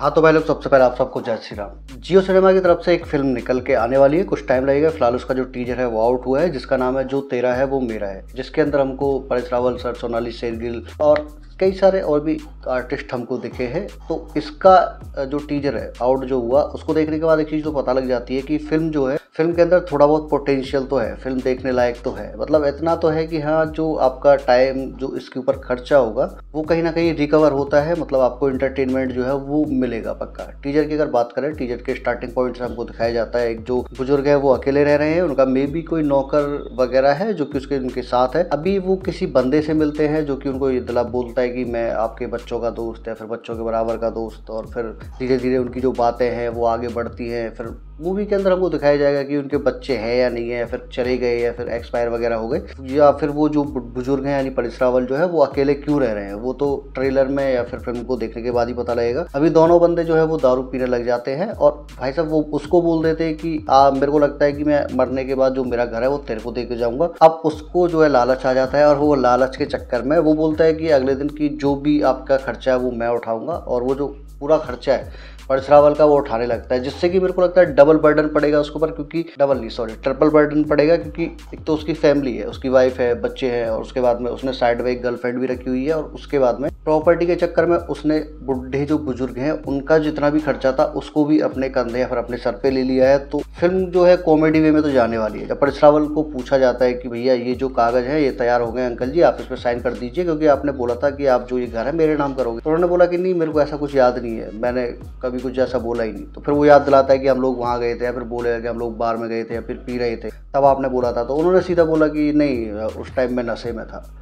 हाँ तो भाई लोग, सबसे पहले आप सबको जय श्री राम। जियो सिनेमा की तरफ़ से एक फ़िल्म निकल के आने वाली है, कुछ टाइम लगेगा। फ़िलहाल उसका जो टीजर है, वो आउट हुआ है, जिसका नाम है, जो तेरा है, वो मेरा है। जिसके अंदर हमको परेश रावल, सर सोनाली शेरगिल और कई सारे और भी आर्टिस्ट हमको दिखे हैं तो इसका जो टीजर है आउट जो हुआ, उसको देखने के बाद एक चीज़ तो पता लग जाती है कि फ़िल्म जो है फ़िल्म के अंदर थोड़ा बहुत पोटेंशियल तो है फ़िल्म देखने लायक तो है। मतलब इतना तो है कि हाँ जो आपका टाइम जो इसके ऊपर खर्चा होगा, वो कहीं ना कहीं रिकवर होता है मतलब आपको इंटरटेनमेंट जो है, वो मिलेगा पक्का। टीजर की अगर बात करें टीजर के स्टार्टिंग पॉइंट से हमको दिखाया जाता है, एक जो बुज़ुर्ग है, वो अकेले रह रहे हैं, उनका मे भी कोई नौकर वगैरह है, जो कि उसके, उनके साथ है। अभी वो किसी बंदे से मिलते हैं, जो कि उनको ये दिला बोलता है कि मैं आपके बच्चों का दोस्त है, फिर बच्चों के बराबर का दोस्त, और फिर धीरे धीरे उनकी जो बातें हैं वो आगे बढ़ती हैं, फिर मूवी के अंदर हमको दिखाया जाएगा कि उनके बच्चे हैं या नहीं है या फिर चले गए या फिर एक्सपायर वगैरह हो गए। या फिर वो जो बुज़ुर्ग हैं यानी परिश्रावल जो है वो अकेले क्यों रह रहे हैं? वो तो ट्रेलर में या फिर फ़िल्म को देखने के बाद ही पता लगेगा। अभी दोनों बंदे जो है वो दारू पीने लग जाते हैं और भाई साहब वो उसको बोल देते हैं कि आ, मेरे को लगता है कि मैं मरने के बाद जो मेरा घर है वो तेरे को दे के जाऊँगा। अब उसको जो है लालच आ जाता है और वो लालच के चक्कर में वो बोलता है कि अगले दिन की जो भी आपका खर्चा है वो मैं उठाऊँगा और वो जो पूरा खर्चा है। परसरावल का वो उठाने लगता है, जिससे कि मेरे को लगता है डबल बर्डन पड़ेगा उसके ऊपर, क्योंकि डबल नहीं सॉरी ट्रिपल बर्डन पड़ेगा, क्योंकि एक तो उसकी फैमिली है, उसकी वाइफ है, बच्चे हैं, और उसके बाद में उसने साइड में एक गर्लफ्रेंड भी रखी हुई है, और उसके बाद में प्रॉपर्टी के चक्कर में उसने बुढ़े जो बुज़ुर्ग हैं, उनका जितना भी खर्चा था, उसको भी अपने कंधे या फिर अपने सर पे ले लिया है। तो फ़िल्म जो है कॉमेडी वे में तो जाने वाली है। जब परसरावल को पूछा जाता है कि भैया, ये जो कागज़ है, ये तैयार हो गए अंकल जी, आप इस पर साइन कर दीजिए, क्योंकि आपने बोला था कि आप जो ये घर है, मेरे नाम करोगे। तो उन्होंने बोला कि नहीं, मेरे को ऐसा कुछ याद नहीं है। मैंने कभी कुछ ऐसा बोला ही नहीं। तो फिर वो याद दिलाता है कि हम लोग वहाँ गए थे या फिर बोले कि हम लोग बार में गए थे या फिर पी रहे थे। तब आपने बोला था। तो उन्होंने सीधा बोला कि नहीं, उस टाइम में नशे में था।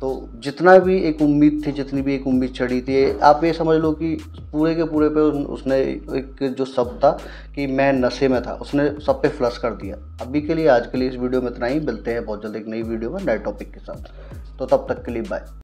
तो जितना भी एक उम्मीद थी, जितनी भी एक उम्मीद चढ़ी थी, आप ये समझ लो कि पूरे के पूरे पे उसने एक जो शब्द था कि मैं नशे में था, उसने सब पे फ्लश कर दिया। अभी के लिए, आज के लिए इस वीडियो में इतना ही। मिलते हैं बहुत जल्द एक नई वीडियो में नए टॉपिक के साथ। तो तब तक के लिए बाय